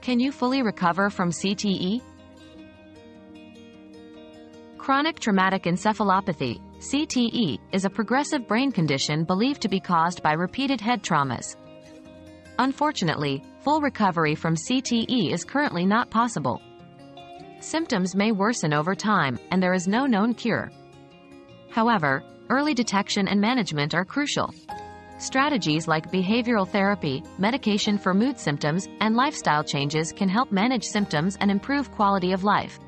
Can you fully recover from CTE? Chronic traumatic encephalopathy, CTE, is a progressive brain condition believed to be caused by repeated head traumas. Unfortunately, full recovery from CTE is currently not possible. Symptoms may worsen over time, and there is no known cure. However, early detection and management are crucial. Strategies like behavioral therapy, medication for mood symptoms, and lifestyle changes can help manage symptoms and improve quality of life.